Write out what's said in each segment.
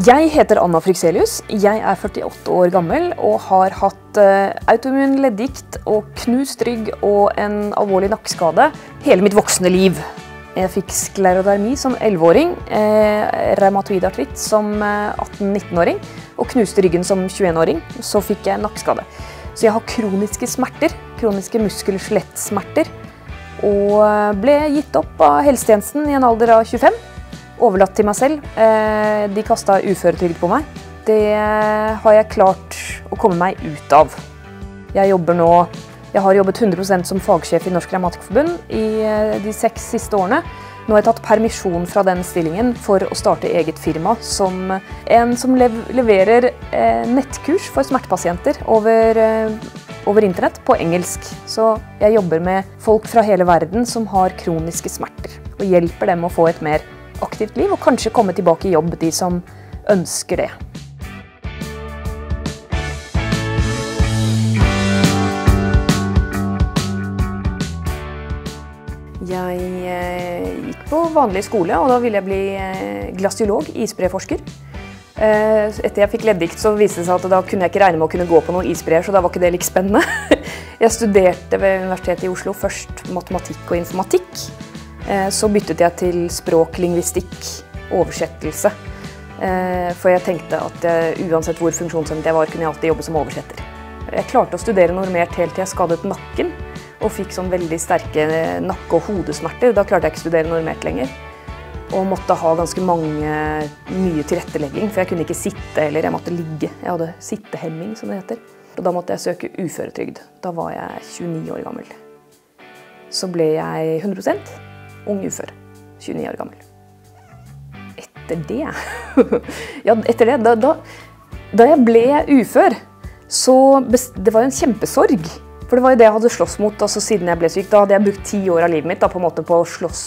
Jeg heter Anna Frykselius. Jeg er 48 år gammel og har hatt uh, autoimmun leddgikt og knust rygg og en alvorlig nakkeskade hele mitt voksne liv. Jeg fikk sklerodermi som 11-åring, eh, reumatoid artritt som 18-19-åring og knuste ryggen som 21-åring. Så fikk jeg nakkeskade. Så jeg har kroniske smerter, kroniske muskel-skjelettsmerter. Og ble gitt opp av helsetjenesten i en alder av 25 overlatt til meg selv. Eh, de kasta uføretrygd på meg. Det har jeg klart å komme meg ut av. Jeg jobber nå Jeg har jobbet 100% som fagsjef i Norsk Grammatikkforbund i eh, de seks siste årene. Nå har jeg tatt permisjon fra den stillingen for å starte eget firma som en som leverer eh, nettkurs for smertepasienter over, over internett på engelsk. Så jeg jobber med folk fra hele verden som har kroniske smerter, og hjelper dem å få et mer aktivt liv, og kanskje komme tilbake i jobb, de som ønsker det. Jeg eh, gikk på vanlig skole, og da ville jeg bli eh, glasiolog, isbreforsker. Eh, etter jeg fikk leddgikt, så viste det seg at da kunne jeg ikke regne med å kunne gå på noen isbreer, så da var ikke det like spennende. Jeg studerte ved Universitetet i Oslo først matematikk og informatikk. Eh, så byttet jeg til språk, lingvistikk, oversettelse. Eh, for jeg tenkte at jeg, uansett hvor funksjonshemmet jeg var, kunne jeg alltid jobbe som oversetter. Jeg klarte å studere normert helt til jeg skadet nakken og fikk sånn veldig sterke nakke- og hodesmerter. Da klarte jeg ikke å studere normert lenger. Og måtte ha ganske mange, mye tilrettelegging, for jeg kunne ikke sitte eller jeg måtte ligge. Jeg hadde sittehemming, som det heter. Og da måtte jeg søke uføretrygd. Da var jeg 29 år gammel. Så ble jeg 100 ung ufør. 29 år gammel. Etter det Ja, etter det da, da, da, jeg ble ufør, så Det var jo en kjempesorg. For det var jo det jeg hadde slåss mot altså, siden jeg ble syk. Da hadde jeg brukt ti år av livet mitt da, på, på å slåss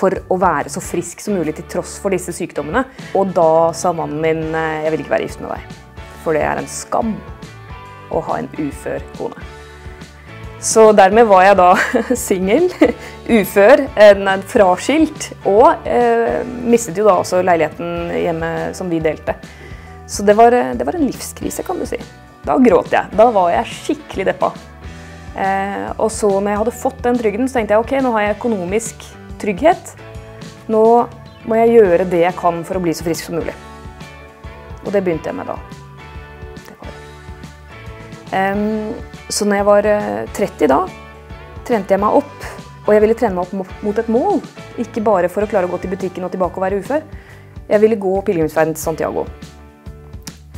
for å være så frisk som mulig til tross for disse sykdommene. Og da sa mannen min eh, jeg vil ikke være gift med deg. For det er en skam å ha en ufør kone. Så dermed var jeg da singel, ufør, nei, fraskilt og eh, mistet jo da også leiligheten hjemme som vi delte. Så det var, det var, en livskrise, kan du si. Da gråt jeg. Da var jeg skikkelig deppa. Eh, og så når jeg hadde fått den trygden, så tenkte jeg ok, nå har jeg økonomisk trygghet. Nå må jeg gjøre det jeg kan for å bli så frisk som mulig. Og det begynte jeg med da. Det var det. Um, så når jeg var 30 eh, da, trente jeg meg opp. Og jeg ville trene meg opp mot et mål, ikke bare for å klare å gå til butikken og tilbake og være ufør. Jeg ville gå pilegrimsferden til Santiago.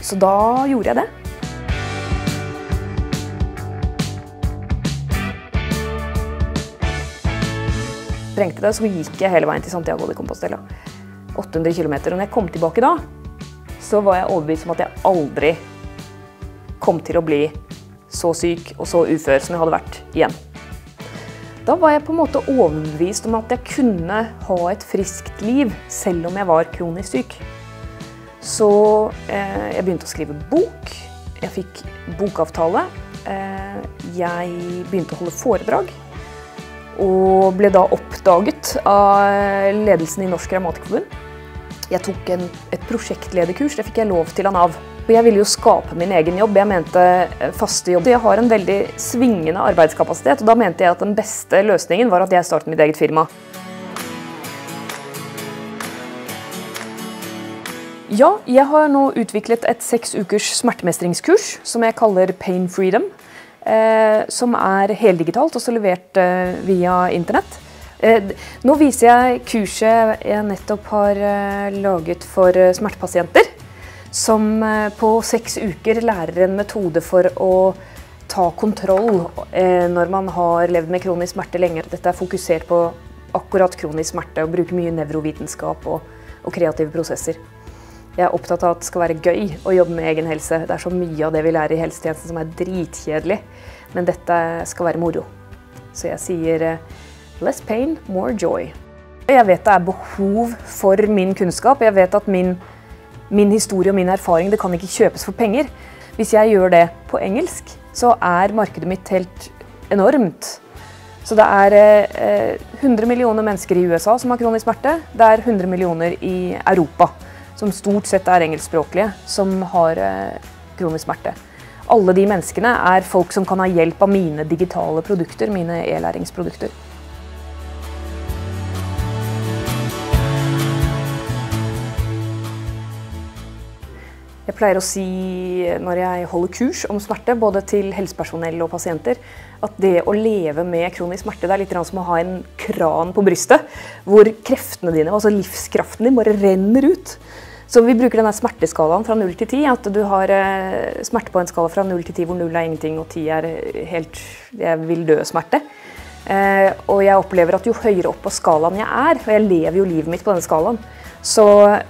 Så da gjorde jeg det. Trengte det, så gikk jeg hele veien til Santiago de Compostela. 800 km. Og når jeg kom tilbake da, så var jeg overbevist om at jeg aldri kom til å bli så syk og så ufør som jeg hadde vært igjen. Da var jeg på en måte overbevist om at jeg kunne ha et friskt liv selv om jeg var kronisk syk. Så eh, jeg begynte å skrive bok. Jeg fikk bokavtale. Eh, jeg begynte å holde foredrag. Og ble da oppdaget av ledelsen i Norsk Grammatikerforbund. Jeg tok en, et prosjektlederkurs. Det fikk jeg lov til av Nav. Jeg ville jo skape min egen jobb. Jeg mente eh, faste jobb. Jeg har en veldig svingende arbeidskapasitet, og da mente jeg at den beste løsningen var at jeg startet mitt eget firma. Ja, jeg har nå utviklet et seks ukers smertemestringskurs som jeg kaller Pain Freedom. Eh, som er heldigitalt, også levert eh, via internett. Eh, nå viser jeg kurset jeg nettopp har eh, laget for eh, smertepasienter som eh, på seks uker lærer en metode for å ta kontroll eh, når man har levd med kronisk smerte lenge. Dette er fokusert på akkurat kronisk smerte og bruker mye nevrovitenskap og, og kreative prosesser. Jeg er opptatt av at det skal være gøy å jobbe med egen helse. Det er så mye av det vi lærer i helsetjenesten som er dritkjedelig, men dette skal være moro. Så jeg sier eh, less pain, more joy. Jeg vet det er behov for min kunnskap. Jeg vet at min min historie og min erfaring det kan ikke kjøpes for penger. Hvis jeg gjør det på engelsk, så er markedet mitt helt enormt. Så det er eh, 100 millioner mennesker i USA som har kronisk smerte. Det er 100 millioner i Europa. som stort sett er engelskspråklige, som har eh, kronisk smerte. Alle de menneskene er folk som kan ha hjelp av mine digitale produkter, mine e-læringsprodukter. Jeg pleier å si når jeg holder kurs om smerte, både til helsepersonell og pasienter, at det å leve med kronisk smerte det er litt som å ha en kran på brystet, hvor kreftene dine, altså livskraften din, bare renner ut. Så vi bruker denne smerteskalaen fra 0 til 10. At du har eh, smerte på en skala fra 0 til 10 hvor 0 er ingenting og 10 er helt jeg vil dø-smerte. Eh, og jeg opplever at jo høyere opp på skalaen jeg er, og jeg lever jo livet mitt på denne skalaen, så,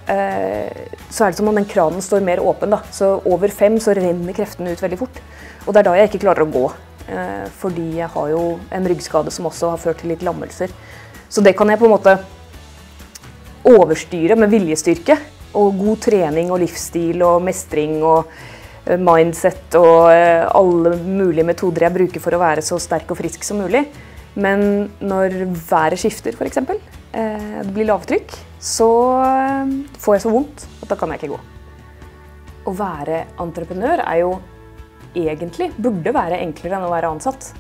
eh, så, er det som om den kranen står mer åpen. Da. Så over fem så renner kreftene ut veldig fort. Og det er da jeg ikke klarer å gå. Eh, fordi jeg har jo en ryggskade som også har ført til litt lammelser. Så det kan jeg på en måte overstyre med viljestyrke. Og god trening og livsstil og mestring og mindset og alle mulige metoder jeg bruker for å være så sterk og frisk som mulig. Men når været skifter, f.eks., eh, det blir lavtrykk, så eh, får jeg så vondt at da kan jeg ikke gå. Å være entreprenør er jo egentlig burde være enklere enn å være ansatt.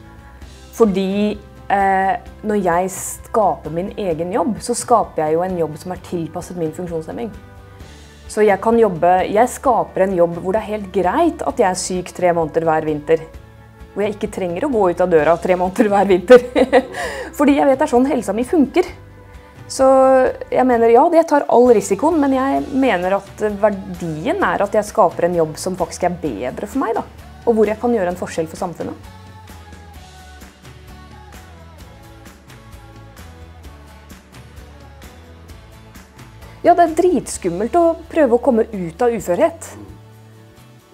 Fordi eh, når jeg skaper min egen jobb, så skaper jeg jo en jobb som er tilpasset min funksjonshemming. Så jeg kan jobbe Jeg skaper en jobb hvor det er helt greit at jeg er syk tre måneder hver vinter. Hvor jeg ikke trenger å gå ut av døra tre måneder hver vinter. Fordi jeg vet det er sånn helsa mi funker. Så jeg mener ja, jeg tar all risikoen, men jeg mener at verdien er at jeg skaper en jobb som faktisk er bedre for meg. da. Og hvor jeg kan gjøre en forskjell for samfunnet. Ja, det er dritskummelt å prøve å komme ut av uførhet.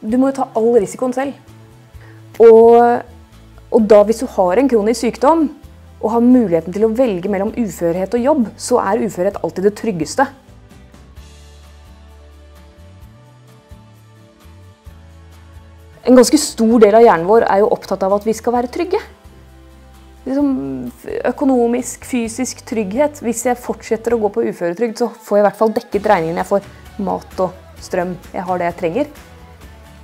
Du må jo ta all risikoen selv. Og, og, da hvis du har en kronisk sykdom og har muligheten til å velge mellom uførhet og jobb, så er uførhet alltid det tryggeste. En ganske stor del av hjernen vår er jo opptatt av at vi skal være trygge. Liksom økonomisk, fysisk trygghet. Hvis jeg fortsetter å gå på uføretrygd, så får jeg i hvert fall dekket regningen. Jeg får mat og strøm. Jeg har det jeg trenger.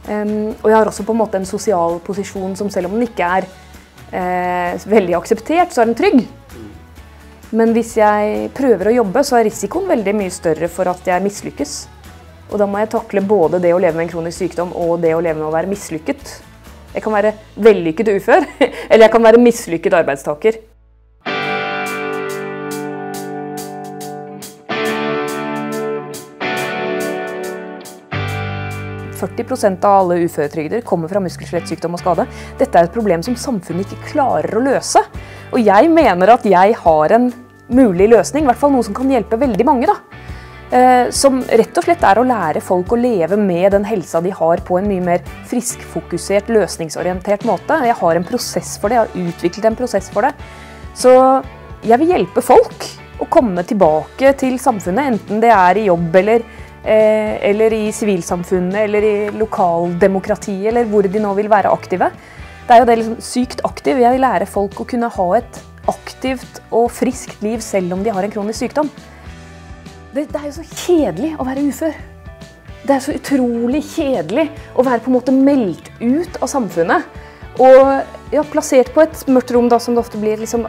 Og jeg har også på en måte en sosial posisjon som selv om den ikke er eh, veldig akseptert, så er den trygg. Men hvis jeg prøver å jobbe, så er risikoen veldig mye større for at jeg mislykkes. Og da må jeg takle både det å leve med en kronisk sykdom og det å leve med å være mislykket. Jeg kan være vellykket ufør, eller jeg kan være mislykket arbeidstaker. 40% av alle uføretrygder kommer fra muskel-skjelettsykdom og skade. Dette er et problem som samfunnet ikke klarer å løse. Og jeg mener at jeg har en mulig løsning, i hvert fall noe som kan hjelpe veldig mange. da. Eh, som rett og slett er å lære folk å leve med den helsa de har på en mye mer friskfokusert, løsningsorientert måte. Jeg har en prosess for det, jeg har utviklet en prosess for det. Så jeg vil hjelpe folk å komme tilbake til samfunnet, enten det er i jobb eller eller i sivilsamfunnet eller i lokaldemokratiet, eller hvor de nå vil være aktive. Det er jo det liksom sykt aktiv. Jeg vil lære folk å kunne ha et aktivt og friskt liv selv om de har en kronisk sykdom. Det, det er jo så kjedelig å være ufør. Det er så utrolig kjedelig å være på en måte meldt ut av samfunnet. Og ja, plassert på et mørkt rom, da, som det ofte blir. Liksom,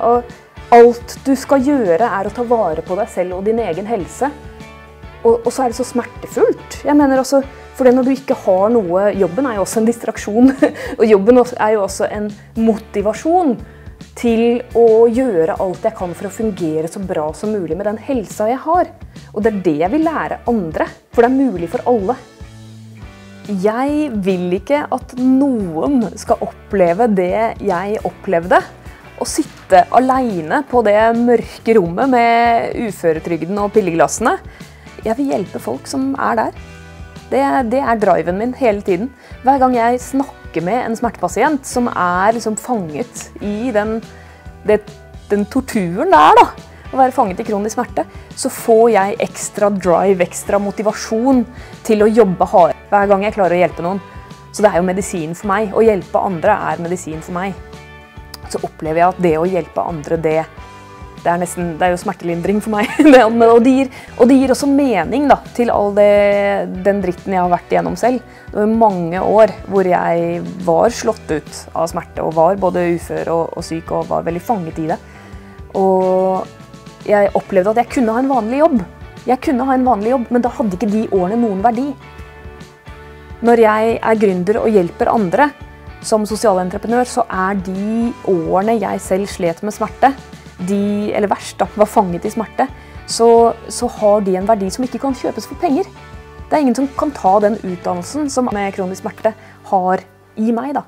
alt du skal gjøre, er å ta vare på deg selv og din egen helse. Og, og, så er det så smertefullt. Jeg mener også, for det når du ikke har noe Jobben er jo også en distraksjon. og jobben er jo også en motivasjon til å gjøre alt jeg kan for å fungere så bra som mulig med den helsa jeg har. Og det er det jeg vil lære andre. For det er mulig for alle. Jeg vil ikke at noen skal oppleve det jeg opplevde. Å sitte aleine på det mørke rommet med uføretrygden og pilleglassene jeg vil hjelpe folk som er der. Det, det, er driven min hele tiden. Hver gang jeg snakker med en smertepasient som er liksom fanget i den, det, den torturen det er da, å være fanget i kronisk smerte, så får jeg ekstra drive, ekstra motivasjon til å jobbe hardere hver gang jeg klarer å hjelpe noen. Så det er jo medisin for meg. Å hjelpe andre er medisin for meg. Så opplever jeg at det å hjelpe andre, det Det er, nesten, det er jo smertelindring for meg. og, det gir, og, det gir, også mening da, til all det, den dritten jeg har vært igjennom selv. Det var mange år hvor jeg var slått ut av smerte og var både ufør og, og syk og var veldig fanget i det. Og jeg opplevde at jeg kunne ha en vanlig jobb. Jeg kunne ha en vanlig jobb, men da hadde ikke de årene noen verdi. Når jeg er gründer og hjelper andre som sosialentreprenør, så er de årene jeg selv slet med smerte, de, eller verst, da, var fanget i smerte, så, så, har de en verdi som ikke kan kjøpes for penger. Det er ingen som kan ta den utdannelsen som med kronisk smerte har i meg. da.